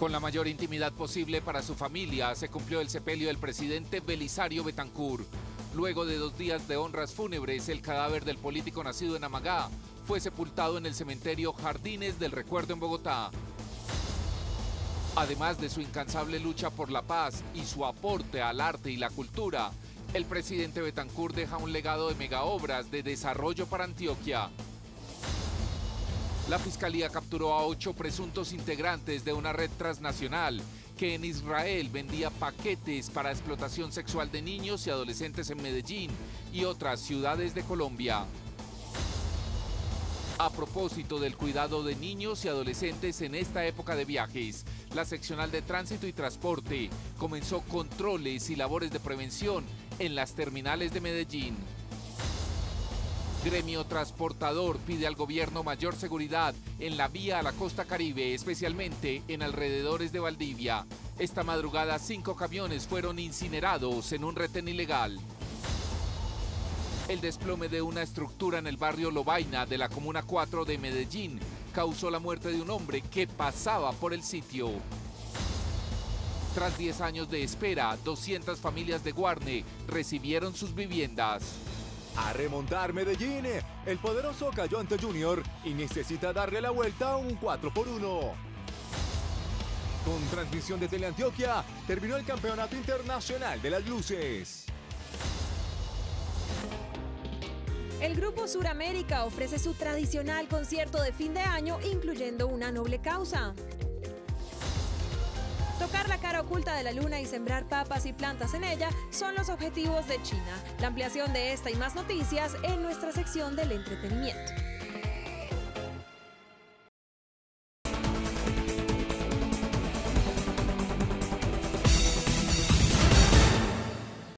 Con la mayor intimidad posible para su familia, se cumplió el sepelio del presidente Belisario Betancourt. Luego de dos días de honras fúnebres, el cadáver del político nacido en Amagá fue sepultado en el cementerio Jardines del Recuerdo en Bogotá. Además de su incansable lucha por la paz y su aporte al arte y la cultura, el presidente Betancourt deja un legado de megaobras de desarrollo para Antioquia. La fiscalía capturó a ocho presuntos integrantes de una red transnacional que en Israel vendía paquetes para explotación sexual de niños y adolescentes en Medellín y otras ciudades de Colombia. A propósito del cuidado de niños y adolescentes en esta época de viajes, la seccional de tránsito y transporte comenzó controles y labores de prevención en las terminales de Medellín. Gremio Transportador pide al gobierno mayor seguridad en la vía a la costa caribe, especialmente en alrededores de Valdivia. Esta madrugada cinco camiones fueron incinerados en un retén ilegal. El desplome de una estructura en el barrio Lobaina de la Comuna 4 de Medellín causó la muerte de un hombre que pasaba por el sitio. Tras 10 años de espera, 200 familias de Guarne recibieron sus viviendas. A remontar Medellín, el poderoso cayó ante Junior y necesita darle la vuelta a un 4 por 1. Con transmisión de Teleantioquia, terminó el Campeonato Internacional de las Luces. El Grupo Suramérica ofrece su tradicional concierto de fin de año, incluyendo una noble causa. Tocar la cara oculta de la luna y sembrar papas y plantas en ella son los objetivos de China. La ampliación de esta y más noticias en nuestra sección del entretenimiento.